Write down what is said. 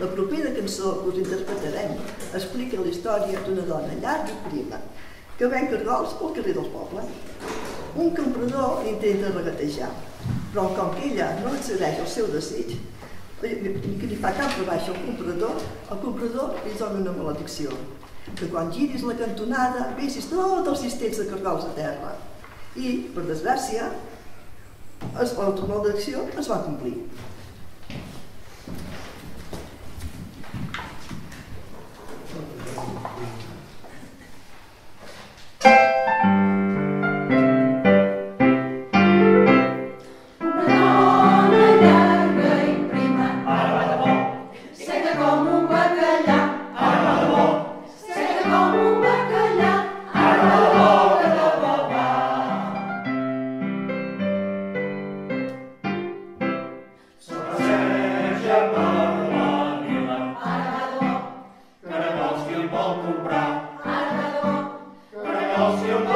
La propera cançó que us interpretarem explica la història d'una dona llarga i prima que ven cargols pel carrer del poble. Un comprador intenta regatejar, però com que ella no accedeix al seu desig, ni que li fa cap rebaixa al comprador, el comprador li dona una maledicció, que quan giris la cantonada vegis tots els cistells de cargols a terra. I, per desgràcia, es, la maledicció es va complir. Senhor